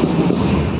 あ!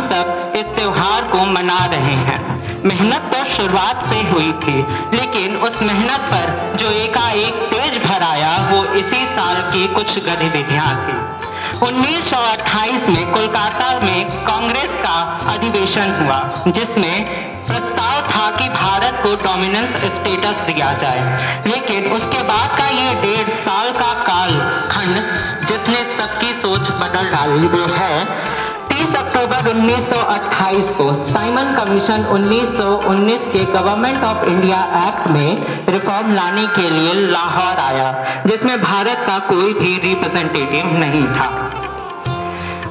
सब इस त्योहार को मना रहे हैं। मेहनत तो शुरुआत से हुई थी, लेकिन उस मेहनत पर जो एकाएक तेज भर आया, वो इसी साल की कुछ गतिविधियाँ थी। 1928 में कोलकाता में कांग्रेस का अधिवेशन हुआ, जिसमें प्रस्ताव था कि भारत को डोमिनेंस स्टेटस दिया जाए। लेकिन उसके बाद का ये डेढ़ साल का काल खंड जिसने सबकी सोच बदल डाली वो है 30 अक्टूबर 1928 को साइमन कमीशन 1919 के गवर्नमेंट ऑफ़ इंडिया एक्ट में रिफॉर्म लाने के लिए लाहौर आया, जिसमें भारत का कोई भी रिप्रेजेंटेटिव नहीं था।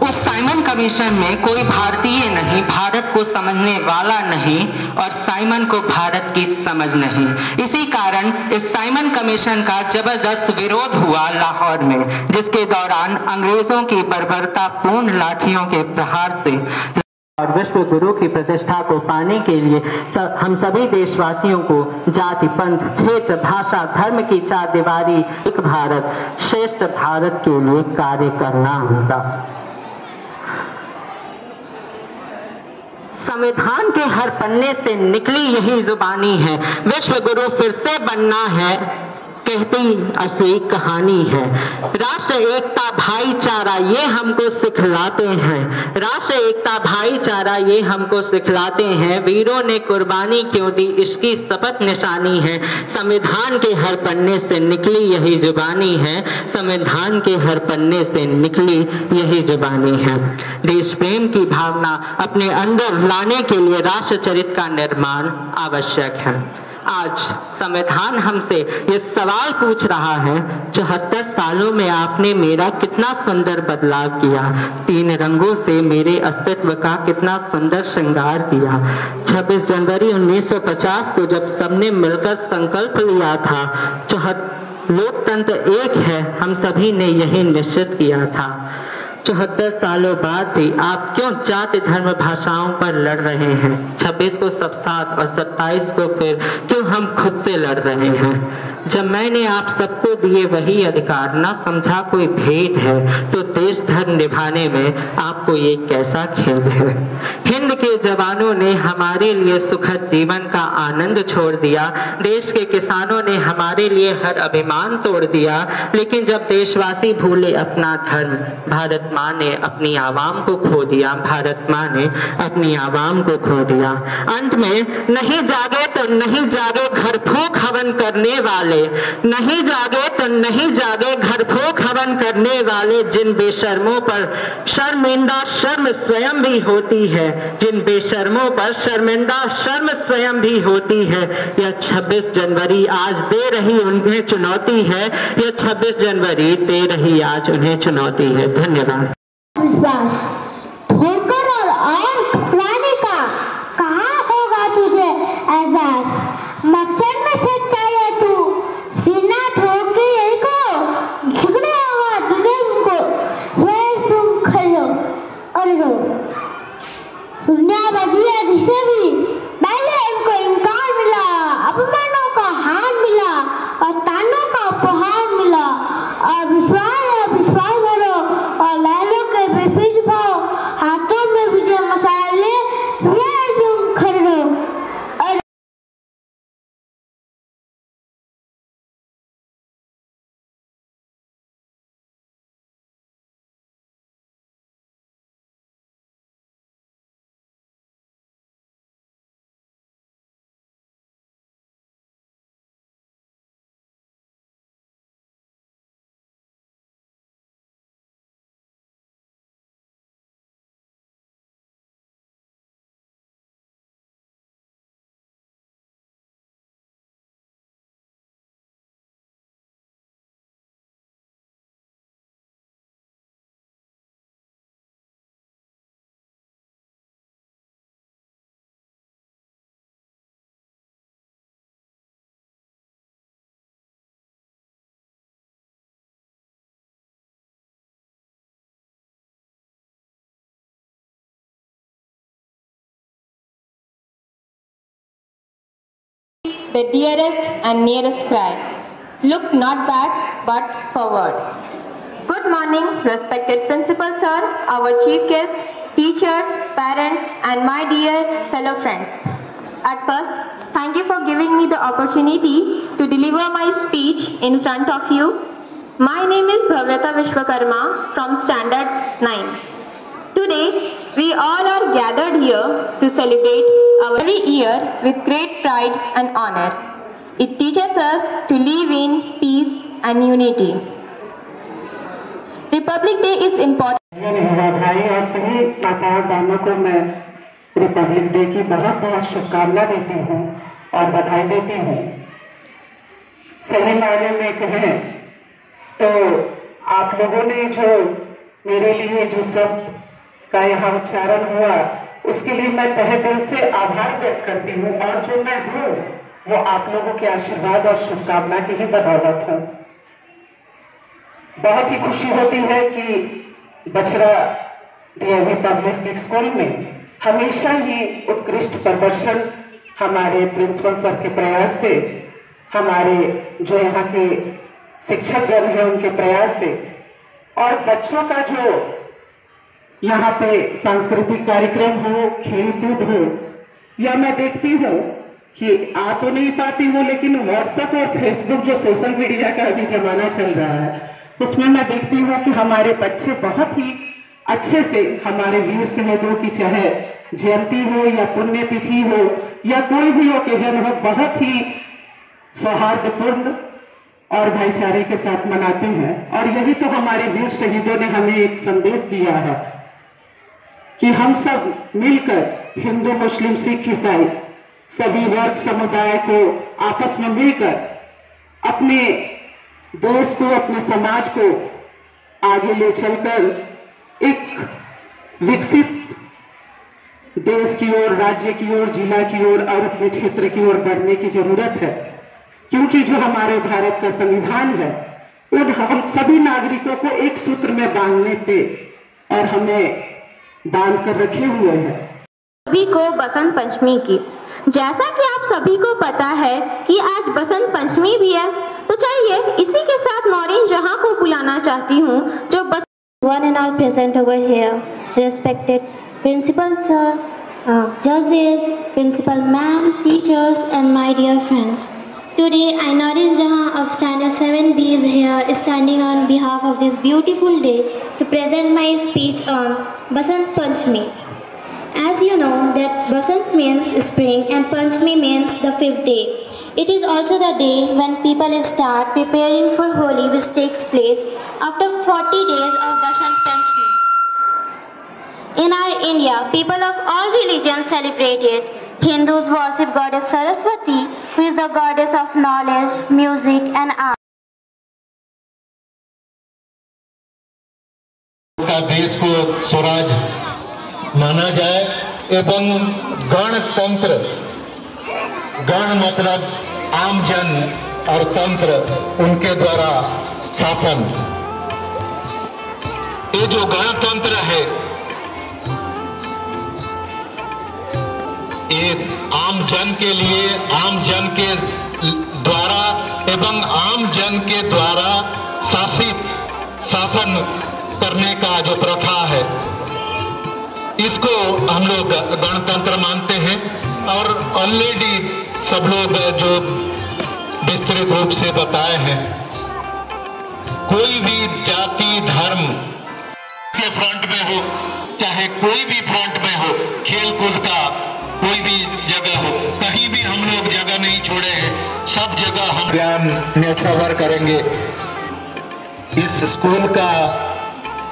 उस साइमन कमीशन में कोई भारतीय नहीं, भारत को समझने वाला नहीं और साइमन को भारत की समझ नहीं। इसी कारण इस साइमन कमीशन का ज़बरदस्त विरोध हुआ लाहौर में, जिसके दौरान अंग्रेज़ों की बर्बरतापूर्ण लाठियों के प्रहार से और विश्व गुरु की प्रतिष्ठा को पाने के लिए हम सभी देशवासियों को जाति पंथ क्षेत्र, भाषा, धर्म की चार दीवारी, एक भारत, श्रेष्ठ भारत के लिए कार्य करना होगा। संविधान के हर पन्ने से निकली यही जुबानी है। विश्व गुरु फिर से बनना है। कहती ऐसी कहानी है। राष्ट्र एकता भाईचारा, ये हमको सिखलाते हैं। राष्ट्र एकता भाईचारा, ये हमको सिखलाते हैं। वीरों ने कुर्बानी क्यों दी? इसकी शपथ निशानी है। संविधान के हर पन्ने से निकली यही जुबानी है। संविधान के हर पन्ने से निकली यही जुबानी है। देश प्रेम की भावना अपने अंदर लाने के लिए राष्ट्र चरित्र का निर्माण आवश्यक है। आज संविधान हमसे ये सवाल पूछ रहा है, चौहत्तर सालों में आपने मेरा कितना सुंदर बदलाव किया, तीन रंगों से मेरे अस्तित्व का कितना सुंदर श्रृंगार किया। 26 जनवरी 1950 को जब सबने मिलकर संकल्प लिया था, चौहत्तर लोकतंत्र एक है, हम सभी ने यही निश्चित किया था। चौहत्तर सालों बाद भी आप क्यों जाति धर्म भाषाओं पर लड़ रहे हैं? 26 को सब साथ और 27 को फिर क्यों हम खुद से लड़ रहे हैं? जब मैंने आप सबको दिए वही अधिकार, ना समझा कोई भेद है तो देश धर्म निभाने में आपको ये कैसा खेद है? हिंद के जवानों ने हमारे लिए सुखद जीवन का आनंद छोड़ दिया, देश के किसानों ने हमारे लिए हर अभिमान तोड़ दिया, लेकिन जब देशवासी भूले अपना धर्म भारत माँ ने अपनी आवाम को खो दिया, भारत माँ ने अपनी आवाम को खो दिया। अंत में, नहीं जागे तो नहीं जागे घर फूक हवन करने वाले। नहीं जागे तो नहीं जागे घर फूक हवन करने वाले, जिन बेशर्मों पर शर्मिंदा शर्म स्वयं भी होती है। जिन बेशर्मों पर शर्मिंदा शर्म स्वयं भी होती है। यह 26 जनवरी आज दे रही उन्हें चुनौती है। यह 26 जनवरी दे रही आज उन्हें चुनौती है। धन्यवाद ठोकर और आँख लाने का कहा होगा तुझे एहसास मकसद में थे चाहिए तू सीना ठोक के यही को झुकने होगा तुझे उनको फिर तुम खलो और रो दुनिया बदली है the dearest and nearest cry. Look not back but forward. Good morning, respected Principal Sir, our Chief Guest, teachers, parents, and my dear fellow friends. At first, thank you for giving me the opportunity to deliver my speech in front of you. My name is Bhavyata Vishwakarma from Standard 9. Today, we all are gathered here to celebrate our every year with great pride and honor. It teaches us to live in peace and unity. Republic Day is important. भाई और सभी माताओं बहनों को मैं Republic day की बहुत बहुत शुभकामना देती हूँ और बधाई देती हूँ सही मायने में कहें तो आप लोगों ने जो मेरे लिए जो शब्द का यहाँ उच्चारण हुआ, उसके लिए मैं तहे दिल से आभार व्यक्त करती हूँ और जो मैं हूँ, वो आप लोगों के आशीर्वाद और शुभकामना की ही बदौलत हूँ। बहुत ही खुशी होती है कि बछड़ा डीएवी पब्लिक स्कूल में हमेशा ही उत्कृष्ट प्रदर्शन हमारे प्रिंसिपल सर के प्रयास से, हमारे जो यहाँ के शिक्षक जन है उनके प्रयास से, और बच्चों का जो यहाँ पे सांस्कृतिक कार्यक्रम हो खेल कूद हो, या मैं देखती हूँ कि आ तो नहीं पाती हूँ, लेकिन व्हाट्सएप और फेसबुक जो सोशल मीडिया का अभी जमाना चल रहा है, उसमें मैं देखती हूँ कि हमारे बच्चे बहुत ही अच्छे से हमारे वीर शहीदों की चाहे जयंती हो या पुण्यतिथि हो, या कोई भी ओकेजन हो, बहुत ही सौहार्दपूर्ण और भाईचारे के साथ मनाते हैं। और यही तो हमारे वीर शहीदों ने हमें एक संदेश दिया है। कि हम सब मिलकर हिंदू, मुस्लिम, सिख ईसाई सभी वर्ग समुदाय को आपस में मिलकर अपने देश को, अपने समाज को आगे ले चलकर एक विकसित देश की ओर, राज्य की ओर, जिला की ओर, और अपने क्षेत्र की ओर बढ़ने की ज़रूरत है। क्योंकि जो हमारे भारत का संविधान है वो हम सभी नागरिकों को एक सूत्र में बांधने पे और हमें दान कर रखे हुए हैं। सभी को बसंत पंचमी की। जैसा कि आप सभी को पता है कि आज बसंत पंचमी भी है तो चलिए इसी के साथ नौरीन जहाँ को बुलाना चाहती हूँ जो बस one and all present over here respected principal sir जजेस principal ma'am teachers and my dear friends today I Naureen Jahan of standard seven B is here standing on behalf of this beautiful day present my speech on Basant Panchami. As you know that Basant means spring and Panchami means the fifth day. It is also the day when people start preparing for Holi which takes place after 40 days of Basant Panchami. In our India, people of all religions celebrate it. Hindus worship goddess Saraswati, who is the goddess of knowledge, music and art. देश को स्वराज माना जाए एवं गणतंत्र, गण मतलब आम जन और तंत्र उनके द्वारा शासन। ये जो गणतंत्र है, ये आम जन के लिए आम जन के द्वारा एवं आम जन के द्वारा शासित शासन करने का जो प्रथा है, इसको हम लोग गणतंत्र मानते हैं और ऑलरेडी सब लोग जो विस्तृत रूप से बताए हैं, कोई भी जाति, धर्म के फ्रंट में हो, चाहे कोई भी फ्रंट में हो, खेल कूद का कोई भी जगह हो, कहीं भी हम लोग जगह नहीं छोड़े हैं, सब जगह हम ज्ञान न्यौछावर करेंगे। इस स्कूल का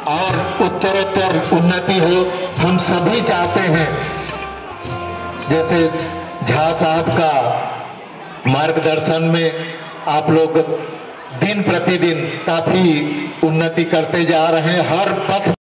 और उत्तरोत्तर उन्नति हो, हम सभी चाहते हैं। जैसे झा साहब का मार्गदर्शन में आप लोग दिन प्रतिदिन काफ़ी उन्नति करते जा रहे हैं, हर पथ